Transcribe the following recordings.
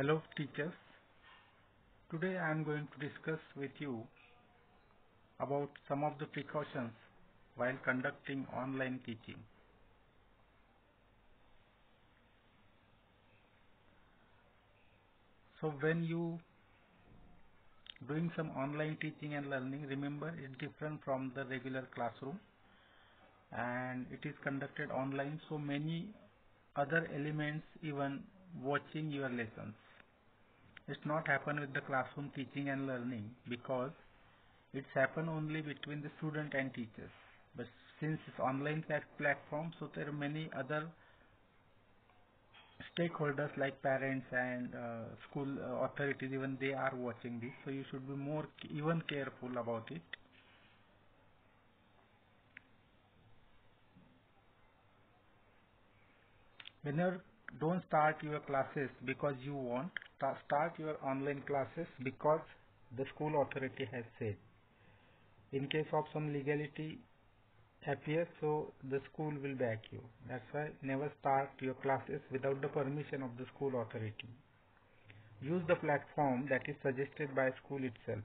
Hello teachers. Today I am going to discuss with you about some of the precautions while conducting online teaching. So when you doing some online teaching and learning remember it's different from the regular classroom and it is conducted online so many other elements even watching your lessons. It's not happen with the classroom teaching and learning because it's happen only between the student and teachers. But since it's online platform, so there are many other stakeholders like parents and uh, school uh, authorities, even they are watching this. So you should be more even careful about it. Whenever don't start your classes because you want. Start your online classes because the school authority has said. In case of some legality appears so the school will back you. That's why never start your classes without the permission of the school authority. Use the platform that is suggested by school itself.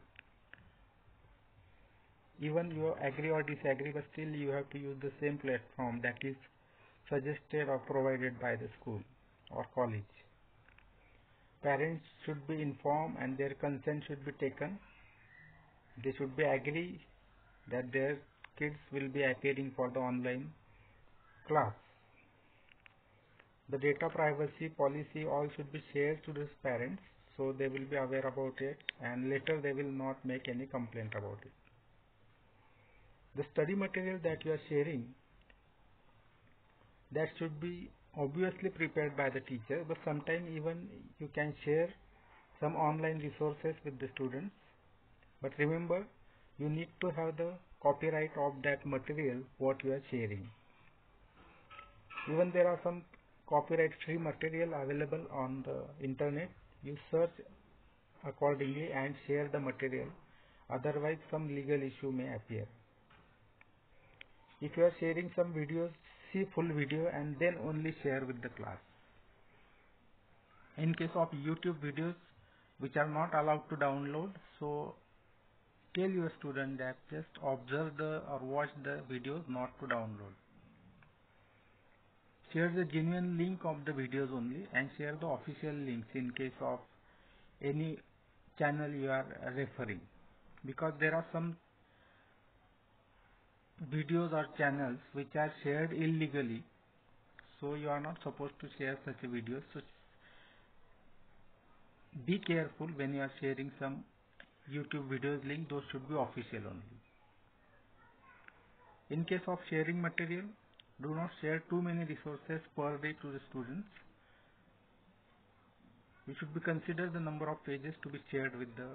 Even you agree or disagree but still you have to use the same platform that is suggested or provided by the school or college. Parents should be informed and their consent should be taken. They should be agree that their kids will be appearing for the online class. The data privacy policy all should be shared to the parents so they will be aware about it and later they will not make any complaint about it. The study material that you are sharing that should be obviously prepared by the teacher but sometimes even you can share some online resources with the students. But remember you need to have the copyright of that material what you are sharing. Even there are some copyright free material available on the internet. You search accordingly and share the material. Otherwise some legal issue may appear. If you are sharing some videos see full video and then only share with the class. In case of YouTube videos which are not allowed to download, so tell your student that just observe the or watch the videos not to download. Share the genuine link of the videos only and share the official links in case of any channel you are referring because there are some videos or channels which are shared illegally. So you are not supposed to share such videos. So be careful when you are sharing some youtube videos link those should be official only. In case of sharing material do not share too many resources per day to the students. You should be consider the number of pages to be shared with the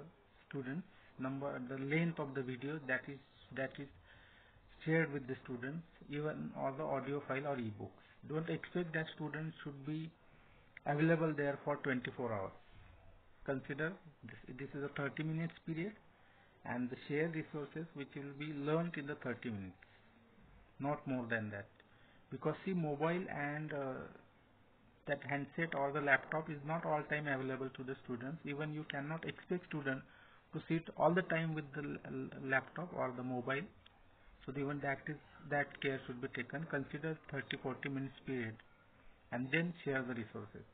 students number the length of the video that is that is shared with the students even all the audio file or ebooks. Don't expect that students should be available there for 24 hours. Consider this, this is a 30 minutes period and the shared resources which will be learned in the 30 minutes not more than that because see mobile and uh, that handset or the laptop is not all time available to the students even you cannot expect student to sit all the time with the laptop or the mobile so even that is that care should be taken. Consider 30-40 minutes period and then share the resources.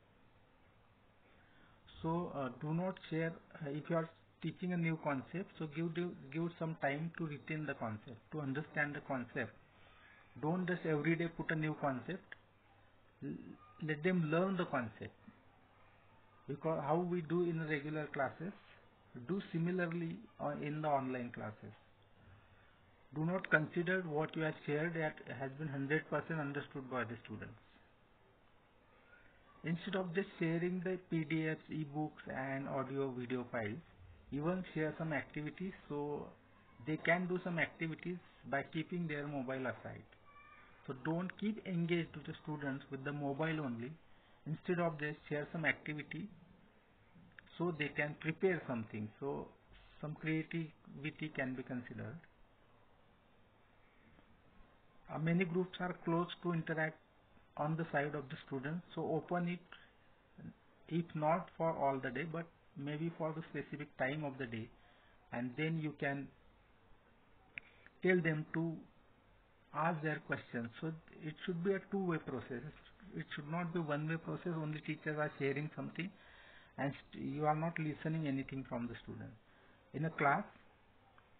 So uh, do not share uh, if you are teaching a new concept. So give give some time to retain the concept to understand the concept. Don't just every day put a new concept. Let them learn the concept because how we do in regular classes do similarly uh, in the online classes do not consider what you have shared that has been 100% understood by the students. Instead of just sharing the PDFs, ebooks and audio video files, even share some activities so they can do some activities by keeping their mobile aside. So don't keep engaged with the students with the mobile only. Instead of this, share some activity so they can prepare something. So some creativity can be considered. Uh, many groups are closed to interact on the side of the student so open it if not for all the day but maybe for the specific time of the day. And then you can tell them to ask their questions. So it should be a two way process. It should not be one way process. Only teachers are sharing something and you are not listening anything from the student. In a class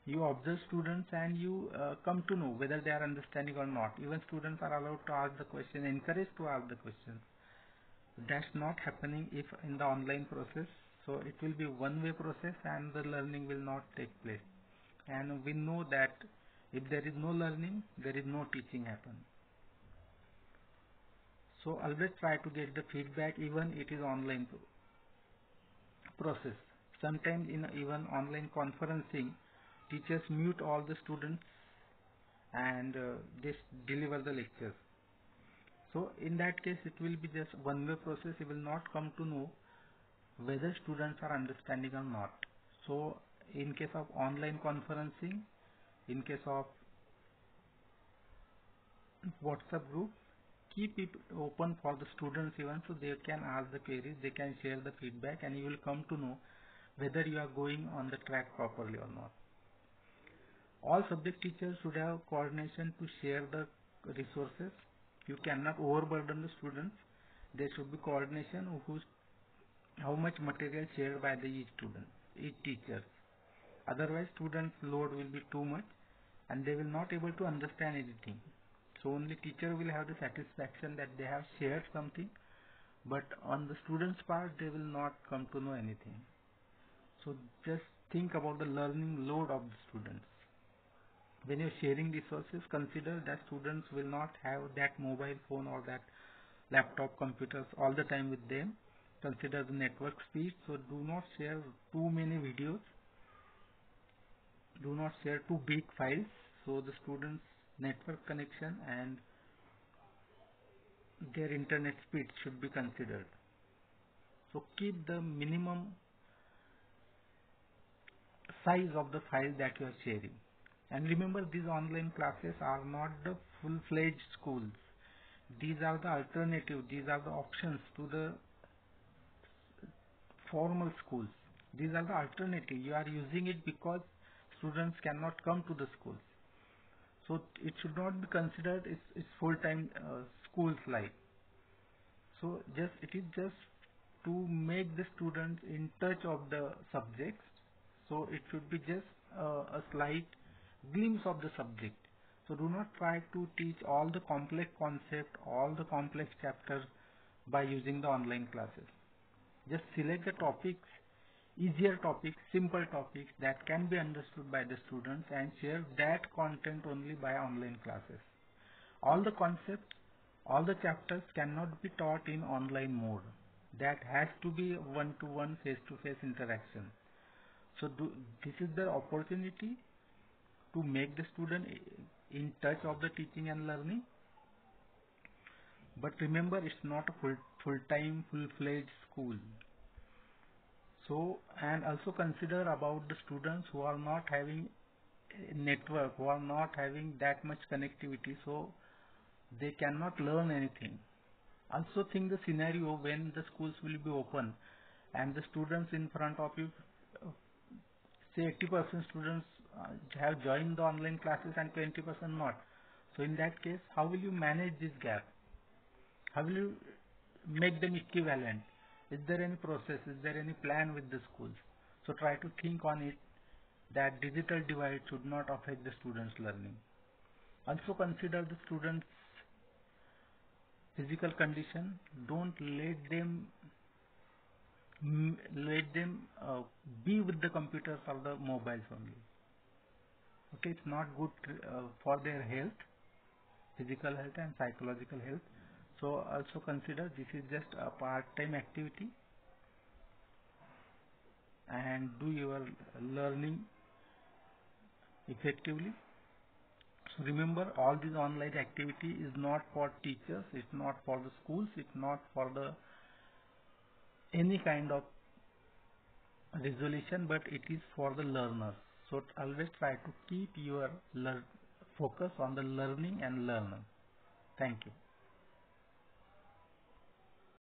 you observe students and you uh, come to know whether they are understanding or not. Even students are allowed to ask the question encouraged to ask the questions that's not happening if in the online process. So it will be one way process and the learning will not take place. And we know that if there is no learning there is no teaching happen. So always try to get the feedback even it is online process. Sometimes in even online conferencing teachers mute all the students and uh, they deliver the lectures. So in that case it will be just one way process. You will not come to know whether students are understanding or not. So in case of online conferencing in case of whatsapp group keep it open for the students even so they can ask the queries they can share the feedback and you will come to know whether you are going on the track properly or not all subject teachers should have coordination to share the resources. You cannot overburden the students. There should be coordination who's how much material shared by the each student each teacher. Otherwise students load will be too much and they will not able to understand anything. So only teacher will have the satisfaction that they have shared something but on the students part they will not come to know anything. So just think about the learning load of the students when you're sharing resources consider that students will not have that mobile phone or that laptop computers all the time with them. Consider the network speed. So do not share too many videos. Do not share too big files. So the students network connection and their internet speed should be considered. So keep the minimum size of the file that you are sharing and remember these online classes are not the full-fledged schools. These are the alternative these are the options to the formal schools. These are the alternative. You are using it because students cannot come to the schools. So it should not be considered it's, it's full-time uh, schools like so just it is just to make the students in touch of the subjects. So it should be just uh, a slight glimpse of the subject so do not try to teach all the complex concept all the complex chapters by using the online classes just select the topics easier topics, simple topics that can be understood by the students and share that content only by online classes. All the concepts, all the chapters cannot be taught in online mode. That has to be one-to-one face-to-face interaction. So do, this is the opportunity to make the student in touch of the teaching and learning. But remember, it's not a full, full-time, full-fledged school so and also consider about the students who are not having network who are not having that much connectivity so they cannot learn anything also think the scenario when the schools will be open and the students in front of you say 80% students uh, have joined the online classes and 20% not so in that case how will you manage this gap how will you make them equivalent is there any process? Is there any plan with the schools? So try to think on it that digital divide should not affect the students' learning. Also consider the students' physical condition. Don't let them let them uh, be with the computers or the mobiles only. Okay, it's not good uh, for their health, physical health and psychological health. So also consider this is just a part-time activity. And do your learning effectively. So remember all this online activity is not for teachers it's not for the schools it's not for the any kind of resolution but it is for the learners so always try to keep your focus on the learning and learner thank you